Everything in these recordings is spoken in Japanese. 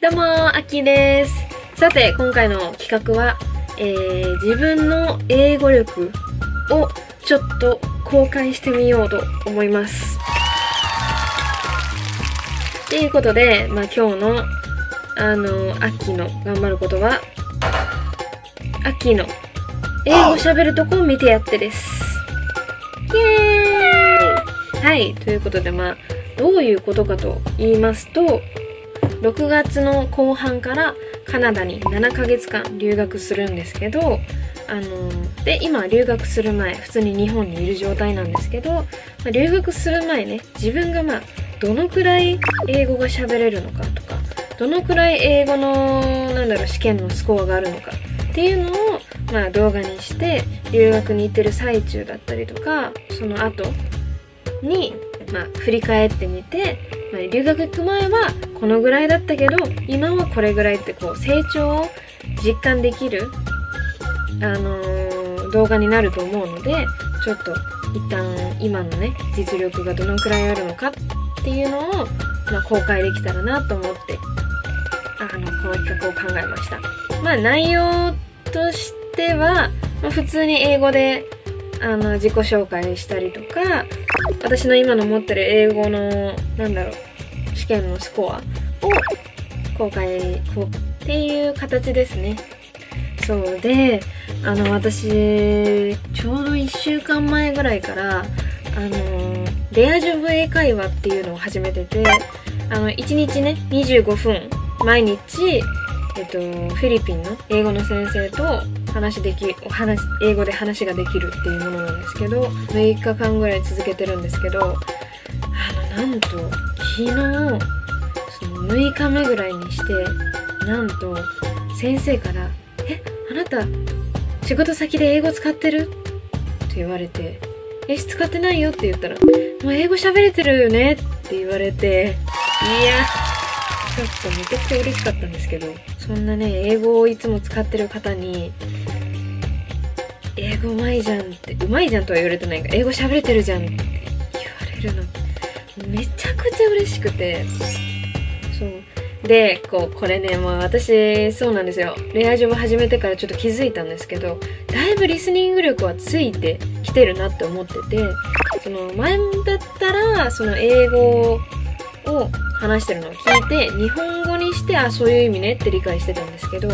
どうも、あきです。さて、今回の企画は、えー、自分の英語力をちょっと公開してみようと思います。ということで、まあ、今日の、あの、アッキーの頑張ることは、アッキーの英語喋るとこを見てやってです。イエーイはい、ということで、まあ、どういうことかと言いますと、6月の後半からカナダに7ヶ月間留学するんですけど、あので今留学する前普通に日本にいる状態なんですけど、まあ留学する前ね自分がまあどのくらい英語が喋れるのかとかどのくらい英語のなんだろう試験のスコアがあるのかっていうのを、まあ、動画にして留学に行ってる最中だったりとかその後に、まあ、振り返ってみて、まあ、留学行く前はこのぐらいだったけど今はこれぐらいってこう成長を実感できる、あのー動画になると思うのでちょっと一旦今のね実力がどのくらいあるのかっていうのを、まあ、公開できたらなと思ってあのこの企画を考えました。まあ内容としては、まあ、普通に英語であの自己紹介したりとか私の今の持ってる英語のなんだろう試験のスコアを公開こうっていう形ですね。そうであの私ちょうど1週間前ぐらいからあのレアジョブ英会話っていうのを始めててあの1日ね25分毎日えっと、フィリピンの英語の先生と話できお話英語で話ができるっていうものなんですけど6日間ぐらい続けてるんですけどあのなんと昨日その6日目ぐらいにしてなんと先生から「えあなた仕事先で英語使ってる?」って言われて「え使ってないよ」って言ったら「もう英語喋れてるよね」って言われていやちょっとめちゃくちゃ嬉しかったんですけどそんなね英語をいつも使ってる方に「英語うまいじゃん」って「うまいじゃん」とは言われてないが「英語喋れてるじゃん」って言われるの。めちゃくちゃ嬉しくて。そう。でこうこれねもう私そうなんですよ。レアジョブ始めてからちょっと気づいたんですけどだいぶリスニング力はついてきてるなって思っててその前だったらその英語を話してるのを聞いて日本語にしてあそういう意味ねって理解してたんですけど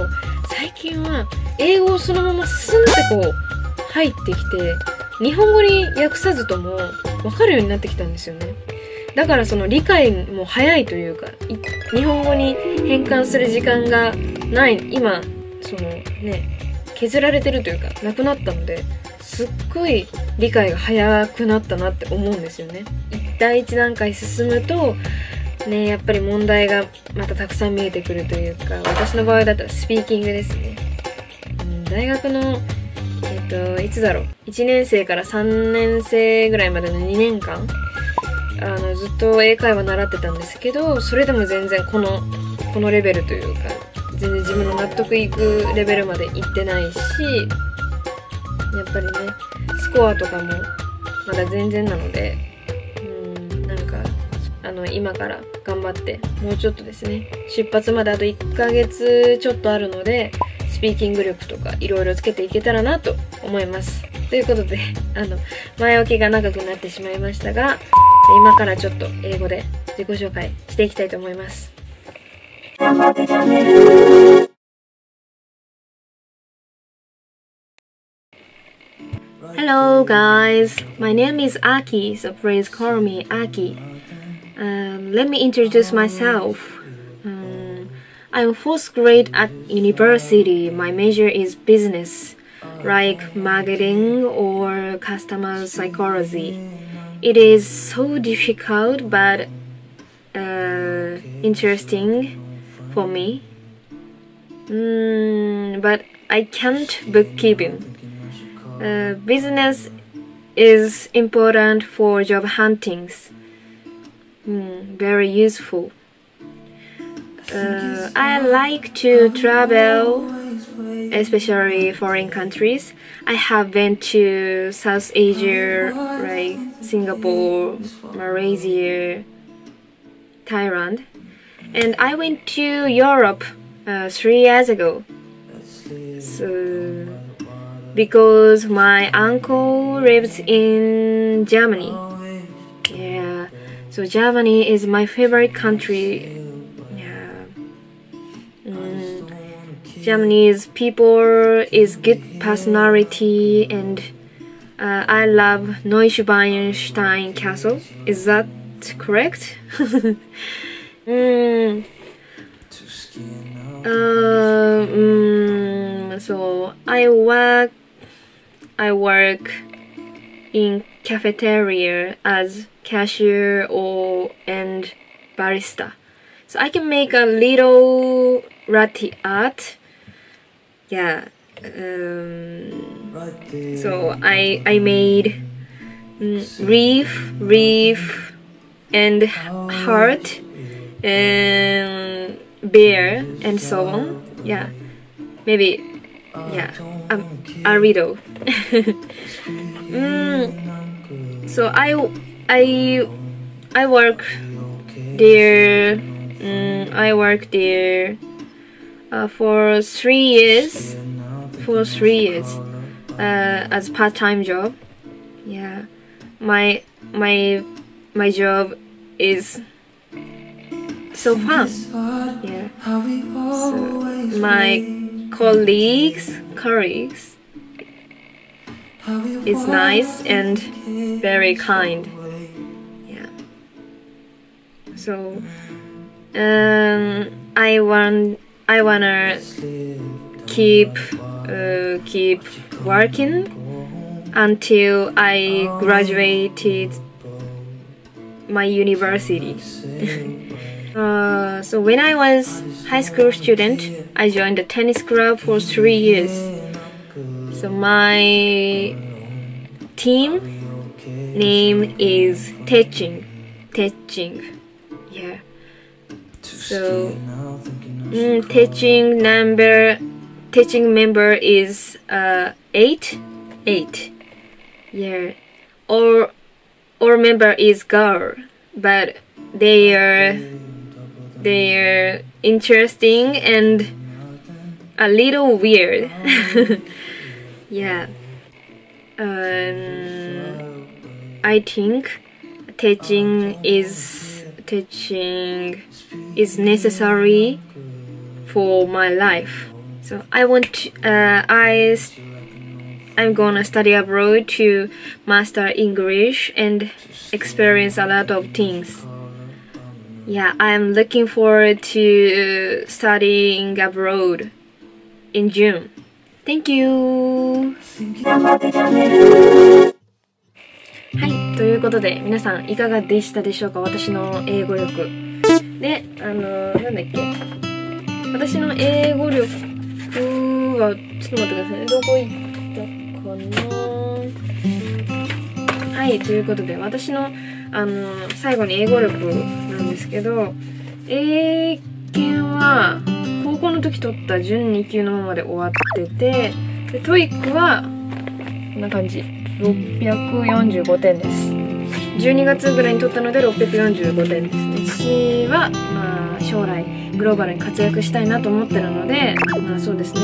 最近は英語をそのままスンってこう入ってきて日本語に訳さずとも分かるようになってきたんですよね。だからその理解も早いというか日本語に変換する時間がない今そのね削られてるというかなくなったのですっごい理解が早くなったなって思うんですよね。第一段階進むとねやっぱり問題がまたたくさん見えてくるというか私の場合だったらスピーキングですね、うん、大学のえっ、といつだろう？1年生から3年生ぐらいまでの2年間あのずっと英会話習ってたんですけどそれでも全然このこのレベルというか全然自分の納得いくレベルまでいってないしやっぱりねスコアとかもまだ全然なのであの今から頑張ってもうちょっとですね。出発まであと1ヶ月ちょっとあるのでスピーキング力とかいろいろつけていけたらなと思います。ということで あの前置きが長くなってしまいましたが今からちょっと英語で自己紹介していきたいと思います。Hello guys, my name is Aki, so please call me Aki. Um, let me introduce myself. Um, I'm fourth grade at university. My major is business, like marketing or customer psychology. It is so difficult but uh, interesting for me. Mm, but I can't bookkeeping. Uh, business is important for job huntings. Mm, very useful. Uh, I like to travel, especially foreign countries. I have been to South Asia, like Singapore, Malaysia, Thailand, and I went to Europe uh, three years ago. So, because my uncle lives in Germany. So Germany is my favorite country. Yeah, mm, people is good personality and uh, I love Neuschwanstein Castle. Is that correct? mm. Uh, mm, so I work I work in cafeteria as cashier or and barista. So I can make a little latte art. Yeah. Um, so I I made mm, reef, reef, and heart, and bear, and so on. Yeah, maybe. Yeah, um, a riddle. mm, so I I I work there. Mm, I work there uh, for three years. For three years uh, as part-time job. Yeah, my my my job is so fun. Yeah. So my colleagues colleagues is nice and very kind. So um, I want I wanna keep uh, keep working until I graduated my university. uh, so when I was high school student, I joined the tennis club for three years. So my team name is Teching. Teching. Yeah. So mm, teaching number teaching member is uh, eight? Eight. Yeah. Or or member is girl but they are they are interesting and a little weird. Yeah. Um, I think teaching is teaching is necessary for my life so I want uh, I I'm gonna study abroad to master English and experience a lot of things. Yeah, I'm looking forward to studying abroad in June. Thank you! はい、ということで皆さんいかがでしたでしょうか？私の英語力。で、あの、なんだっけ？私の英語力は、ちょっと待ってくださいね。どこ行ったかな？はい、ということで私の、あの、最後に英語力なんですけど、英検は高校の時取った準2級のままで終わってて、で、 TOEIC は、こんな感じ。645点です。12月ぐらいに取ったので645点ですね。私はまあ将来グローバルに活躍したいなと思ってるのでまあそうですね。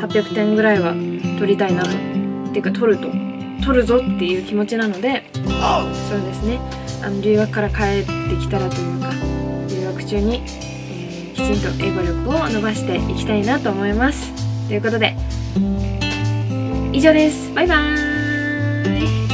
800点ぐらいは取りたいなっていうか取ると取るぞっていう気持ちなのでそうですね。あの留学から帰ってきたらというか留学中に、えー、きちんと英語力を伸ばしていきたいなと思います。ということで以上です。バイバーイ。Bye.